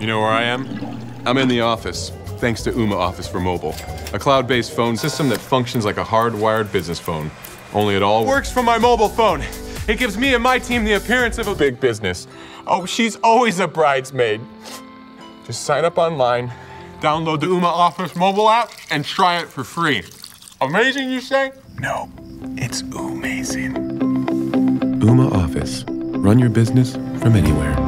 You know where I am? I'm in the office, thanks to Ooma Office for Mobile, a cloud-based phone system that functions like a hardwired business phone. Only it all works from my mobile phone. It gives me and my team the appearance of a big business. Oh, she's always a bridesmaid. Just sign up online, download the Ooma Office mobile app, and try it for free. Amazing, you say? No, it's amazing. Ooma Office. Run your business from anywhere.